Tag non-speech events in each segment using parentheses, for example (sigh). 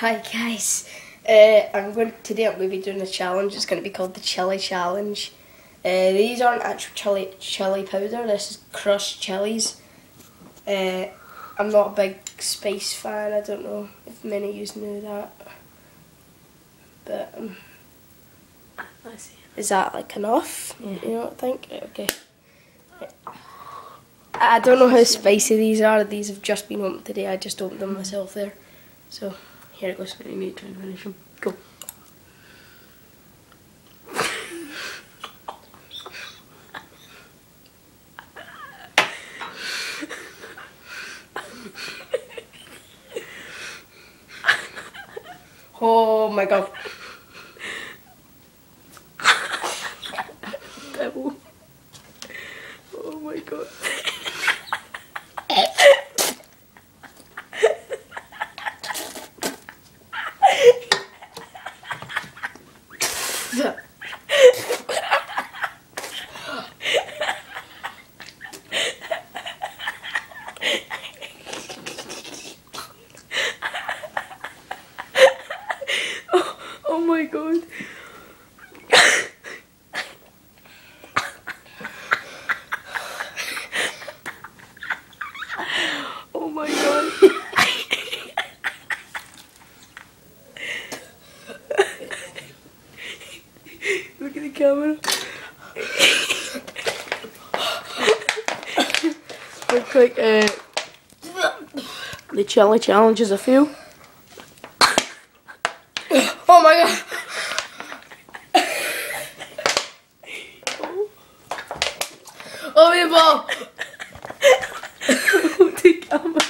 Hi guys, uh, I'm going today. I'm going to be doing a challenge. It's going to be called the chili challenge. Uh, these aren't actual chili chili powder. This is crushed chilies. Uh, I'm not a big spice fan. I don't know if many of you know that, but um, I see. is that like enough? Yeah. You know what I think? Okay. I don't know how spicy these are. These have just been opened today. I just opened them myself there. So here it goes. You need to finish them. Go. (laughs) Oh my god. Devil. Oh my god. Oh, oh my god. Oh my god. Look at the camera. Look like uh, the chili challenge is a few. Oh my god. Oh the camera.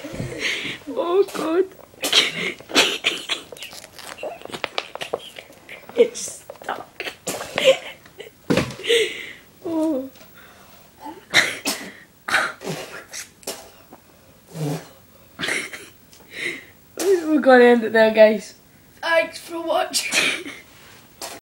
(laughs) oh god. it's stuck. oh. We're gonna end it there, guys. Thanks for watching. (laughs)